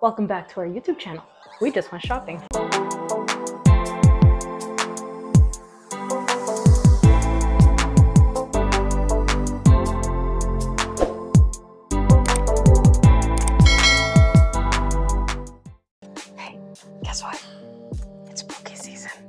Welcome back to our YouTube channel. We just went shopping.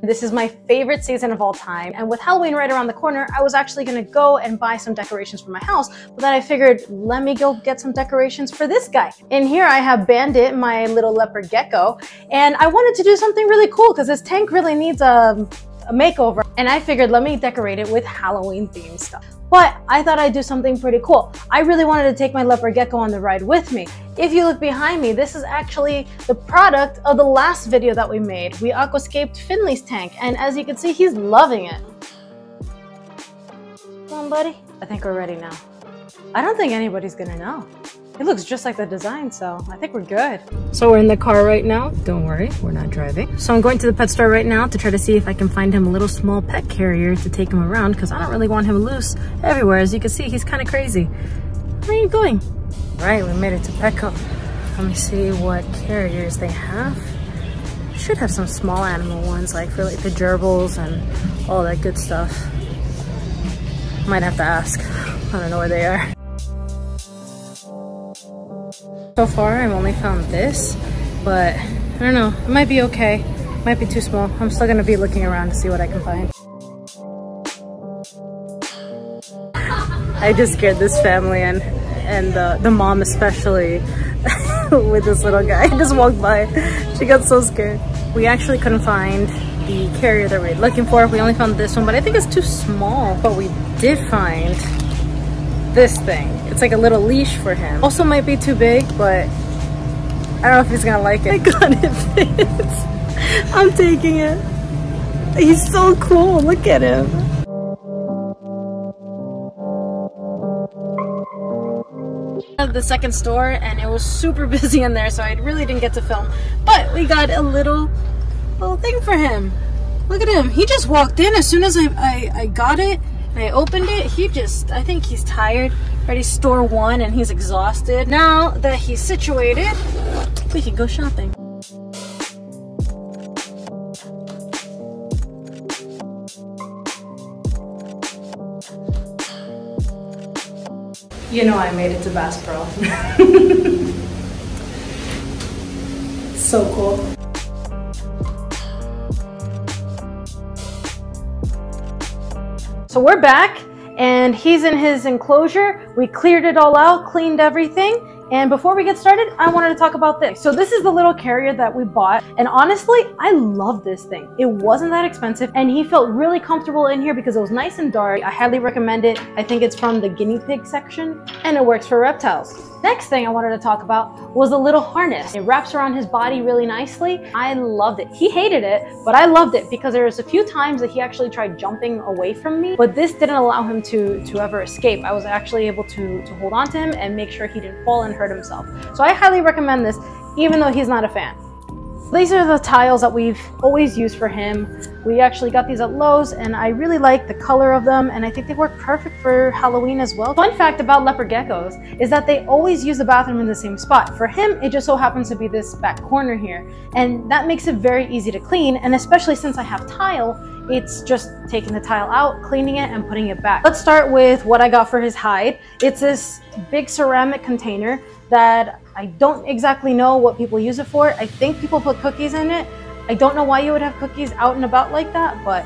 This is my favorite season of all time. And with Halloween right around the corner, I was actually gonna go and buy some decorations for my house. But then I figured, let me go get some decorations for this guy. In here I have Bandit, my little leopard gecko. And I wanted to do something really cool because this tank really needs a, a makeover. And I figured, let me decorate it with Halloween themed stuff. But I thought I'd do something pretty cool. I really wanted to take my leopard gecko on the ride with me. If you look behind me, this is actually the product of the last video that we made. We aquascaped Finley's tank, and as you can see, he's loving it. Come on, buddy. I think we're ready now. I don't think anybody's gonna know. It looks just like the design, so I think we're good. So we're in the car right now. Don't worry, we're not driving. So I'm going to the pet store right now to try to see if I can find him a little small pet carrier to take him around because I don't really want him loose everywhere. As you can see, he's kind of crazy. Where are you going? All right, we made it to Petco. Let me see what carriers they have. Should have some small animal ones like for like the gerbils and all that good stuff. Might have to ask. I don't know where they are. So far, I've only found this, but I don't know. It might be okay. Might be too small. I'm still gonna be looking around to see what I can find. I just scared this family and and the, the mom especially with this little guy. I just walked by. She got so scared. We actually couldn't find the carrier that we are looking for. We only found this one, but I think it's too small. But we did find this thing. It's like a little leash for him. Also might be too big, but I don't know if he's gonna like it. My god, it fits. I'm taking it. He's so cool, look at him. The second store and it was super busy in there so I really didn't get to film. But we got a little little thing for him. Look at him. He just walked in as soon as I, I, I got it I opened it, he just, I think he's tired, ready store one and he's exhausted. Now that he's situated, we can go shopping. You know I made it to Bass Pro. so cool. So we're back and he's in his enclosure. We cleared it all out, cleaned everything. And before we get started, I wanted to talk about this. So this is the little carrier that we bought. And honestly, I love this thing. It wasn't that expensive and he felt really comfortable in here because it was nice and dark. I highly recommend it. I think it's from the guinea pig section and it works for reptiles. Next thing I wanted to talk about was the little harness. It wraps around his body really nicely. I loved it. He hated it, but I loved it because there was a few times that he actually tried jumping away from me, but this didn't allow him to, to ever escape. I was actually able to, to hold on to him and make sure he didn't fall and hurt himself. So I highly recommend this, even though he's not a fan. These are the tiles that we've always used for him. We actually got these at Lowe's and I really like the color of them and I think they work perfect for Halloween as well. Fun fact about leopard geckos is that they always use the bathroom in the same spot. For him, it just so happens to be this back corner here and that makes it very easy to clean and especially since I have tile, it's just taking the tile out, cleaning it, and putting it back. Let's start with what I got for his hide. It's this big ceramic container that I don't exactly know what people use it for. I think people put cookies in it. I don't know why you would have cookies out and about like that, but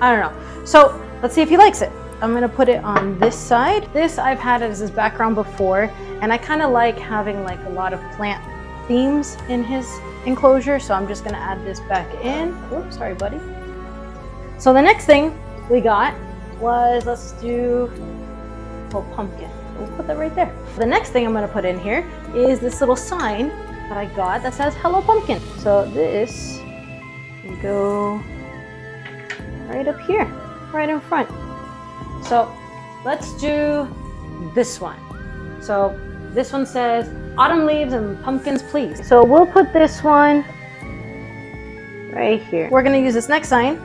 I don't know. So let's see if he likes it. I'm gonna put it on this side. This I've had as his background before, and I kind of like having like a lot of plant themes in his enclosure, so I'm just gonna add this back in. Oops, sorry, buddy. So the next thing we got was, let's do a pumpkin. We'll put that right there. The next thing I'm gonna put in here is this little sign that I got that says Hello Pumpkin. So this can go right up here, right in front. So let's do this one. So this one says autumn leaves and pumpkins please. So we'll put this one right here. We're gonna use this next sign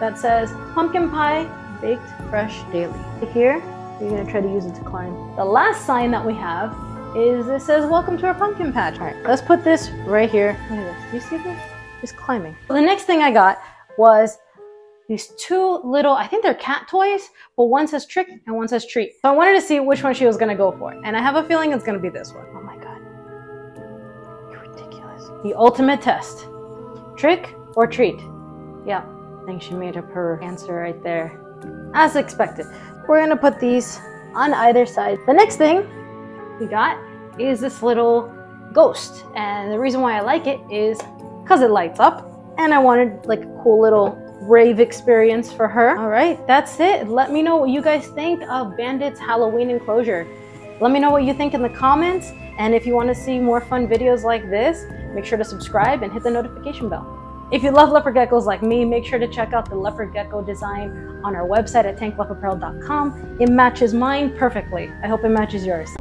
that says pumpkin pie baked fresh daily. Here, you're gonna try to use it to climb. The last sign that we have is this says welcome to our pumpkin patch. All right, let's put this right here. Look at this. Do you see this? It's climbing. The next thing I got was these two little, I think they're cat toys, but one says trick and one says treat. So I wanted to see which one she was gonna go for. And I have a feeling it's gonna be this one. Oh my God. You're ridiculous. The ultimate test. Trick or treat? Yeah, I think she made up her answer right there. As expected. We're gonna put these on either side. The next thing we got is this little ghost. And the reason why I like it is because it lights up. And I wanted like a cool little rave experience for her. All right, that's it. Let me know what you guys think of Bandit's Halloween enclosure. Let me know what you think in the comments. And if you want to see more fun videos like this, make sure to subscribe and hit the notification bell. If you love leopard geckos like me, make sure to check out the leopard gecko design on our website at tanklifeapparel.com. It matches mine perfectly. I hope it matches yours.